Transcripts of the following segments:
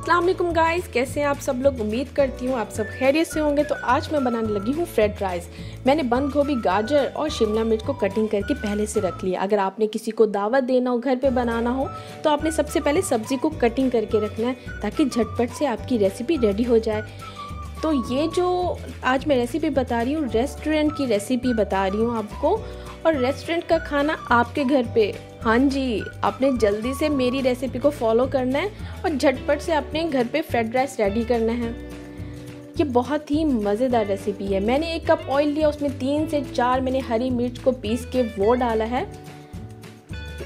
Aslam guys कैसे हैं आप सब लोग? उम्मीद करती हूँ आप सब खैरियत से होंगे। तो आज मैं बनाने लगी हूँ फ्रेड राइस मैंने बंद गोभी, गाजर और शिमला मिर्च को कटिंग करके पहले से रख लिया। अगर आपने किसी को दावत देना हो, घर पे बनाना हो तो आपने सबसे पहले सब्ज़ी को कटिंग करके रखना है, ताकि झटपट से आपकी रेसिपी रेडी हो जाए। तो ये जो आज मैं रेसिपी बता रही हूँ रेस्टोरेंट की रेसिपी बता रही हूँ आपको। और रेस्टोरेंट का खाना आपके घर पे। हाँ जी, आपने जल्दी से मेरी रेसिपी को फॉलो करना है और झटपट से अपने घर पे फ्राइड राइस रेडी करना है। ये बहुत ही मज़ेदार रेसिपी है। मैंने एक कप ऑयल लिया, उसमें तीन से चार मैंने हरी मिर्च को पीस के वो डाला है।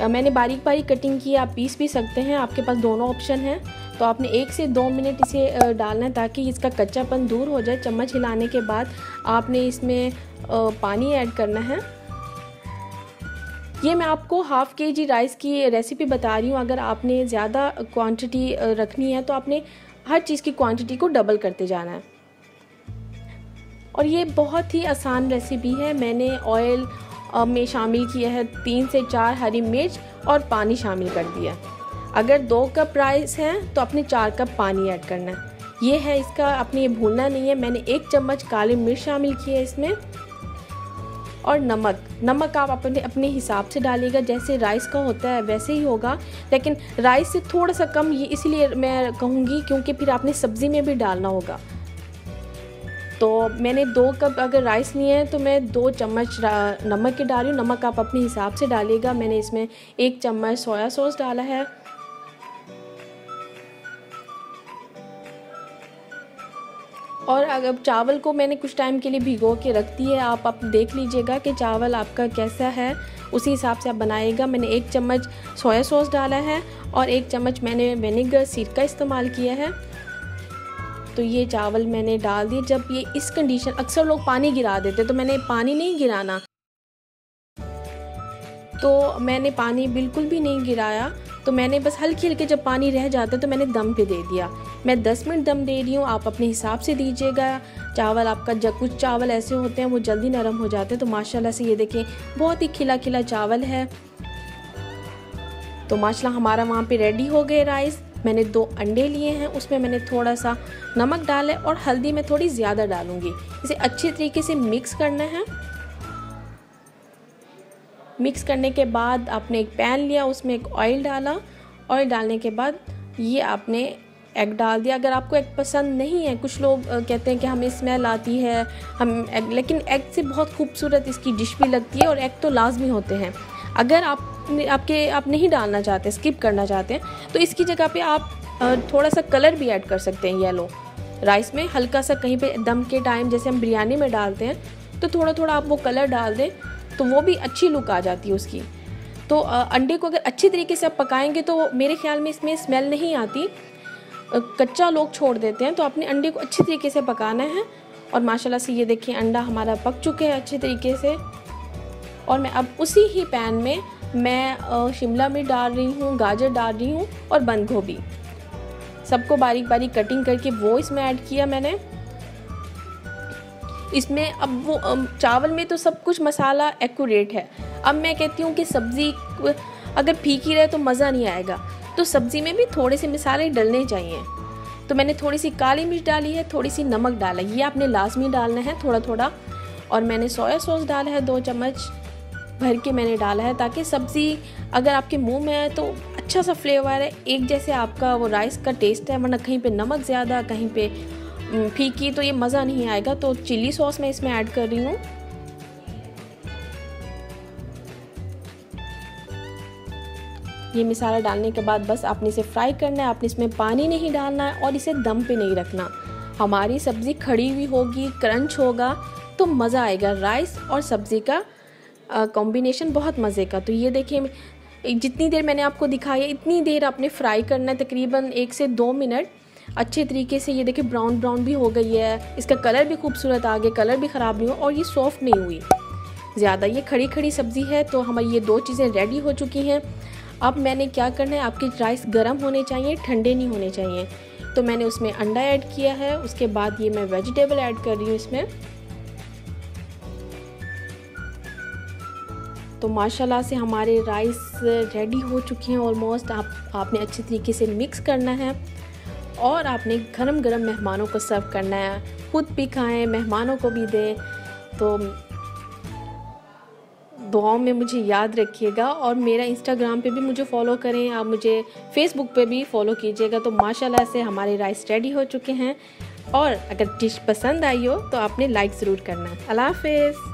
मैंने बारीक बारीक कटिंग की आप पीस भी सकते हैं, आपके पास दोनों ऑप्शन हैं। तो आपने एक से दो मिनट इसे डालना है ताकि इसका कच्चापन दूर हो जाए। चम्मच हिलाने के बाद आपने इसमें पानी ऐड करना है। ये मैं आपको हाफ़ के जी राइस की रेसिपी बता रही हूँ। अगर आपने ज़्यादा क्वांटिटी रखनी है तो आपने हर चीज़ की क्वांटिटी को डबल करते जाना है। और ये बहुत ही आसान रेसिपी है। मैंने ऑयल में शामिल किया है तीन से चार हरी मिर्च और पानी शामिल कर दिया। अगर दो कप राइस हैं तो अपने चार कप पानी ऐड करना है। ये है इसका, आपने ये भूनना नहीं है। मैंने एक चम्मच काली मिर्च शामिल की है इसमें। और नमक। नमक आप अपने अपने हिसाब से डालिएगा, जैसे राइस का होता है वैसे ही होगा। लेकिन राइस से थोड़ा सा कम, ये इसलिए मैं कहूँगी क्योंकि फिर आपने सब्ज़ी में भी डालना होगा। तो मैंने दो कप अगर राइस लिए हैं तो मैं दो चम्मच नमक के डाली हूँ। नमक आप अपने हिसाब से डालिएगा। मैंने इसमें एक चम्मच सोया सॉस डाला है। और अगर चावल को मैंने कुछ टाइम के लिए भिगो के रख दी है आप आप देख लीजिएगा कि चावल आपका कैसा है। उसी हिसाब से आप बनाएगा मैंने एक चम्मच सोया सॉस डाला है और एक चम्मच मैंने विनेगर सीड का इस्तेमाल किया है। तो ये चावल मैंने डाल दिए। जब ये इस कंडीशन अक्सर लोग पानी गिरा देते तो मैंने पानी नहीं गिराना। तो मैंने पानी बिल्कुल भी नहीं गिराया। तो मैंने बस हल्की हल्के जब पानी रह जाता तो मैंने दम पे दे दिया। मैं 10 मिनट दम दे रही हूँ, आप अपने हिसाब से दीजिएगा। चावल आपका जब कुछ चावल ऐसे होते हैं, वो जल्दी नरम हो जाते हैं तो माशाल्लाह से ये देखें, बहुत ही खिला खिला चावल है। तो माशाल्लाह हमारा वहाँ पे रेडी हो गए राइस मैंने दो अंडे लिए हैं, उसमें मैंने थोड़ा सा नमक डाला और हल्दी मैं थोड़ी ज़्यादा डालूँगी। इसे अच्छे तरीके से मिक्स करना है। मिक्स करने के बाद आपने एक पैन लिया, उसमें एक ऑयल डाला। ऑयल डालने के बाद ये आपने एग डाल दिया। अगर आपको एग पसंद नहीं है, कुछ लोग कहते हैं कि हमें स्मेल आती है, हम एग लेकिन एग से बहुत खूबसूरत इसकी डिश भी लगती है और एग तो लाजमी होते हैं। अगर आप आपके, आप नहीं डालना चाहते स्किप करना चाहते हैं तो इसकी जगह पे आप थोड़ा सा कलर भी ऐड कर सकते हैं येलो राइस में हल्का सा कहीं पे दम के टाइम जैसे हम बिरयानी में डालते हैं तो थोड़ा थोड़ा आप वो कलर डाल दें। तो वो भी अच्छी लुक आ जाती है उसकी। तो अंडे को अगर अच्छी तरीके से आप पकाएँगे तो मेरे ख्याल में इसमें स्मेल नहीं आती। कच्चा लोग छोड़ देते हैं तो अपने अंडे को अच्छी तरीके से पकाना है। और माशाल्लाह से ये देखिए, अंडा हमारा पक चुके हैं अच्छे तरीके से। और मैं अब उसी ही पैन में मैं शिमला मिर्च डाल रही हूँ, गाजर डाल रही हूँ और बंद गोभी। सबको बारीक बारीक कटिंग करके वो इसमें ऐड किया मैंने। इसमें अब वो चावल में तो सब कुछ मसाला एक्यूरेट है। अब मैं कहती हूँ कि सब्ज़ी अगर फीकी रहे तो मज़ा नहीं आएगा। तो सब्ज़ी में भी थोड़े से मसाले डलने चाहिए। तो मैंने थोड़ी सी काली मिर्च डाली है, थोड़ी सी नमक डाला ये आपने लाजमी डालना है थोड़ा थोड़ा और मैंने सोया सॉस डाला है दो चम्मच भर के मैंने डाला है ताकि सब्ज़ी अगर आपके मुँह में है तो अच्छा सा फ्लेवर है एक जैसे आपका वो राइस का टेस्ट है, वरना कहीं पे नमक ज़्यादा, कहीं पे फीकी तो ये मज़ा नहीं आएगा तो चिली सॉस मैं इसमें ऐड कर रही हूँ। ये मिसाला डालने के बाद बस आपने इसे फ्राई करना है, आपने इसमें पानी नहीं डालना है और इसे दम पे नहीं रखना। हमारी सब्ज़ी खड़ी हुई होगी क्रंच होगा तो मज़ा आएगा। राइस और सब्ज़ी का कॉम्बिनेशन बहुत मज़े का। तो ये देखिए जितनी देर मैंने आपको दिखाई है इतनी देर आपने फ्राई करना है, तकरीबन एक से दो मिनट। अच्छे तरीके से, ये देखिए ब्राउन ब्राउन भी हो गई है। इसका कलर भी खूबसूरत आ गया कलर भी ख़राब नहीं हुआ और ये सॉफ्ट नहीं हुई। ज़्यादा ये खड़ी खड़ी सब्ज़ी है तो हमारी ये दो चीज़ें रेडी हो चुकी हैं। अब मैंने क्या करना है, आपके राइस गर्म होने चाहिए, ठंडे नहीं होने चाहिए। तो मैंने उसमें अंडा ऐड किया है, उसके बाद ये मैं वेजिटेबल ऐड कर रही हूँ इसमें। तो माशाल्लाह से हमारे राइस रेडी हो चुके हैं ऑलमोस्ट आप, आपने अच्छे तरीके से मिक्स करना है। और आपने गरम गरम मेहमानों को सर्व करना है। खुद भी खाएँ, मेहमानों को भी दें। तो दुआओं में मुझे याद रखिएगा और मेरा इंस्टाग्राम पे भी मुझे फॉलो करें। आप मुझे फेसबुक पे भी फॉलो कीजिएगा। तो माशाल्लाह से हमारे राइस रेडी हो चुके हैं। और अगर डिश पसंद आई हो तो आपने लाइक ज़रूर करना। अल्लाह हाफिज़।